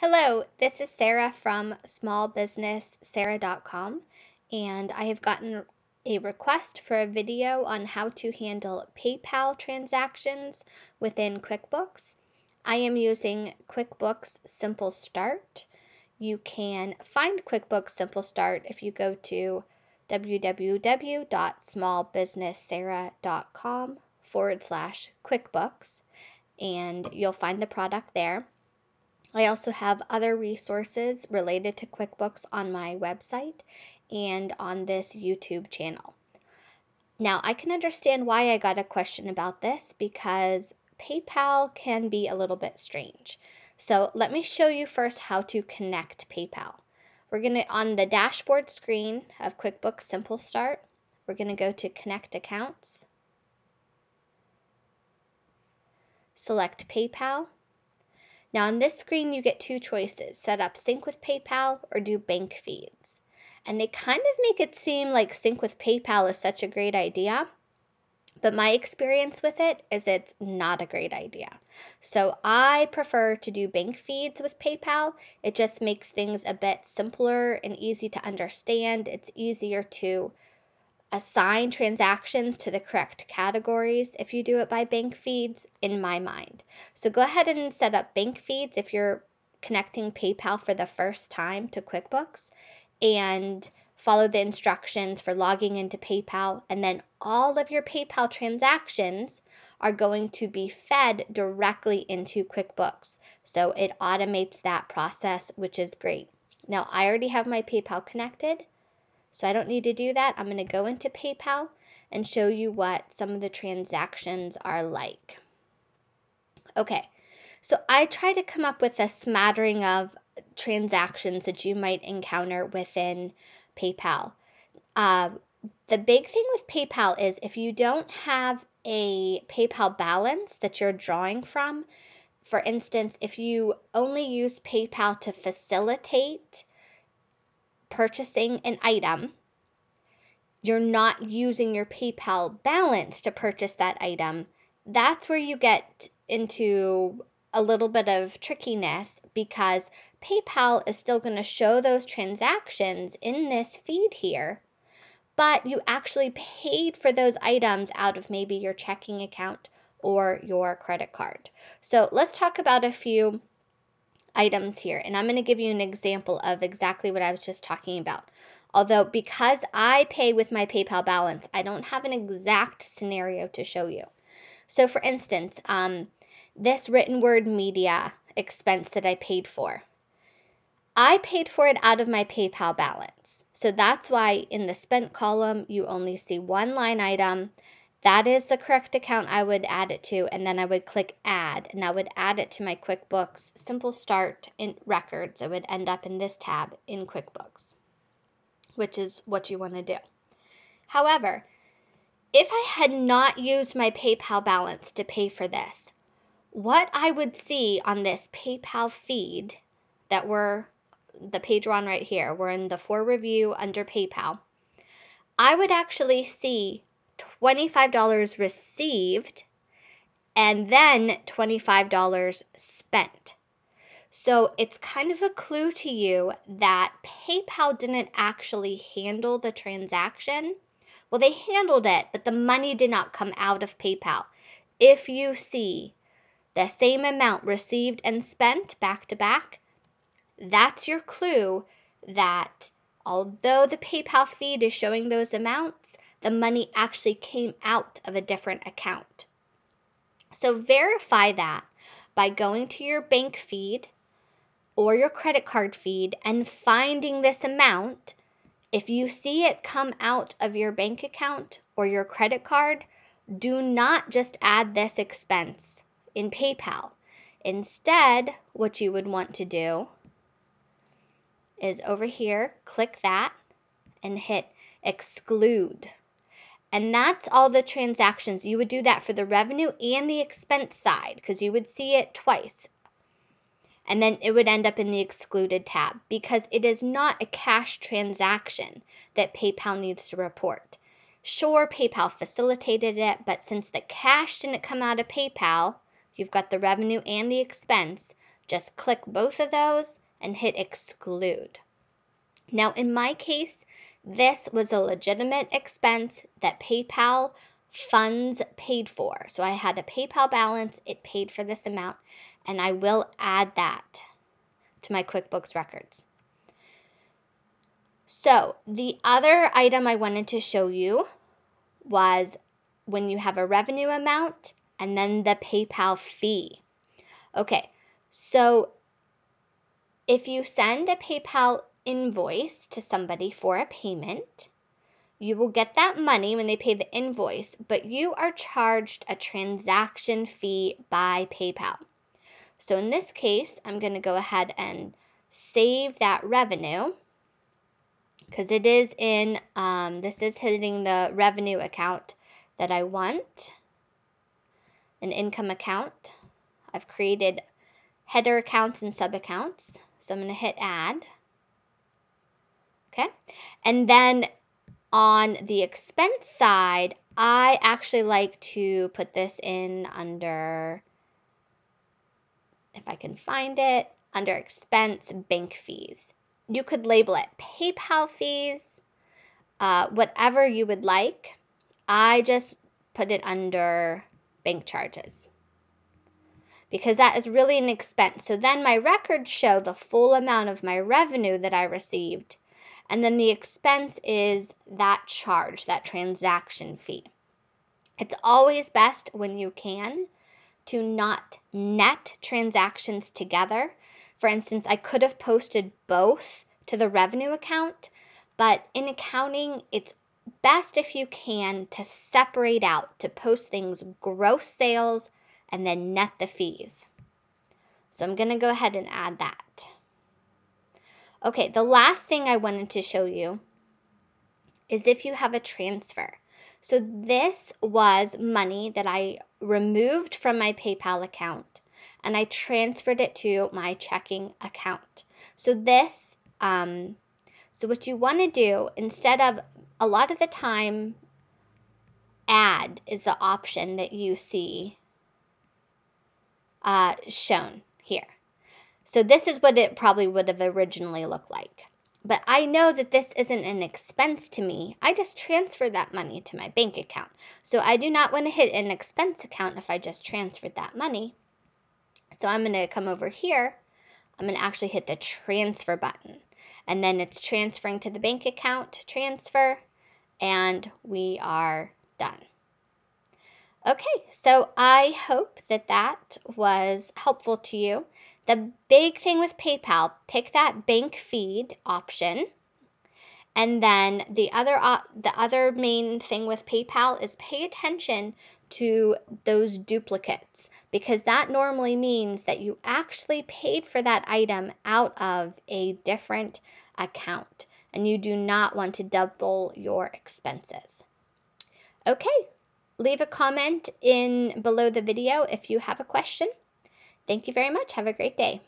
Hello, this is Sarah from smallbusinesssarah.com, and I have gotten a request for a video on how to handle PayPal transactions within QuickBooks. I am using QuickBooks Simple Start. You can find QuickBooks Simple Start if you go to www.smallbusinesssarah.com forward slash QuickBooks, and you'll find the product there. I also have other resources related to QuickBooks on my website and on this YouTube channel. Now, I can understand why I got a question about this because PayPal can be a little bit strange. So, let me show you first how to connect PayPal. We're going to, on the dashboard screen of QuickBooks Simple Start, we're going to go to Connect Accounts, select PayPal now on this screen you get two choices, set up sync with PayPal or do bank feeds. And they kind of make it seem like sync with PayPal is such a great idea, but my experience with it is it's not a great idea. So I prefer to do bank feeds with PayPal. It just makes things a bit simpler and easy to understand. It's easier to assign transactions to the correct categories if you do it by bank feeds, in my mind. So go ahead and set up bank feeds if you're connecting PayPal for the first time to QuickBooks and follow the instructions for logging into PayPal. And then all of your PayPal transactions are going to be fed directly into QuickBooks. So it automates that process, which is great. Now, I already have my PayPal connected. So I don't need to do that. I'm going to go into PayPal and show you what some of the transactions are like. Okay, so I try to come up with a smattering of transactions that you might encounter within PayPal. Uh, the big thing with PayPal is if you don't have a PayPal balance that you're drawing from, for instance, if you only use PayPal to facilitate purchasing an item, you're not using your PayPal balance to purchase that item, that's where you get into a little bit of trickiness because PayPal is still going to show those transactions in this feed here, but you actually paid for those items out of maybe your checking account or your credit card. So let's talk about a few items here. And I'm going to give you an example of exactly what I was just talking about. Although, because I pay with my PayPal balance, I don't have an exact scenario to show you. So, for instance, um, this written word media expense that I paid for, I paid for it out of my PayPal balance. So that's why in the spent column, you only see one line item that is the correct account I would add it to, and then I would click add, and I would add it to my QuickBooks Simple Start in Records. It would end up in this tab in QuickBooks, which is what you want to do. However, if I had not used my PayPal balance to pay for this, what I would see on this PayPal feed that we're the page we're on right here, we're in the for review under PayPal. I would actually see $25 received and then $25 spent. So it's kind of a clue to you that PayPal didn't actually handle the transaction. Well, they handled it, but the money did not come out of PayPal. If you see the same amount received and spent back to back, that's your clue that although the PayPal feed is showing those amounts, the money actually came out of a different account. So verify that by going to your bank feed or your credit card feed and finding this amount. If you see it come out of your bank account or your credit card, do not just add this expense in PayPal. Instead, what you would want to do is over here, click that and hit exclude. And that's all the transactions. You would do that for the revenue and the expense side because you would see it twice. And then it would end up in the excluded tab because it is not a cash transaction that PayPal needs to report. Sure, PayPal facilitated it, but since the cash didn't come out of PayPal, you've got the revenue and the expense, just click both of those and hit exclude. Now, in my case, this was a legitimate expense that PayPal funds paid for. So I had a PayPal balance, it paid for this amount, and I will add that to my QuickBooks records. So, the other item I wanted to show you was when you have a revenue amount and then the PayPal fee. Okay, so if you send a PayPal invoice to somebody for a payment, you will get that money when they pay the invoice, but you are charged a transaction fee by PayPal. So in this case, I'm going to go ahead and save that revenue because it is in, um, this is hitting the revenue account that I want, an income account. I've created header accounts and sub accounts. So I'm going to hit add. Okay. And then on the expense side, I actually like to put this in under, if I can find it, under expense bank fees. You could label it PayPal fees, uh, whatever you would like. I just put it under bank charges because that is really an expense. So then my records show the full amount of my revenue that I received and then the expense is that charge, that transaction fee. It's always best when you can to not net transactions together. For instance, I could have posted both to the revenue account, but in accounting, it's best if you can to separate out, to post things gross sales and then net the fees. So I'm going to go ahead and add that. Okay, the last thing I wanted to show you is if you have a transfer. So this was money that I removed from my PayPal account and I transferred it to my checking account. So this, um, so what you want to do instead of a lot of the time, add is the option that you see uh, shown here. So this is what it probably would have originally looked like. But I know that this isn't an expense to me. I just transfer that money to my bank account. So I do not want to hit an expense account if I just transferred that money. So I'm going to come over here. I'm going to actually hit the transfer button. And then it's transferring to the bank account, transfer, and we are done. Okay, so I hope that that was helpful to you. The big thing with PayPal, pick that bank feed option. And then the other the other main thing with PayPal is pay attention to those duplicates because that normally means that you actually paid for that item out of a different account and you do not want to double your expenses. Okay, leave a comment in below the video if you have a question. Thank you very much. Have a great day.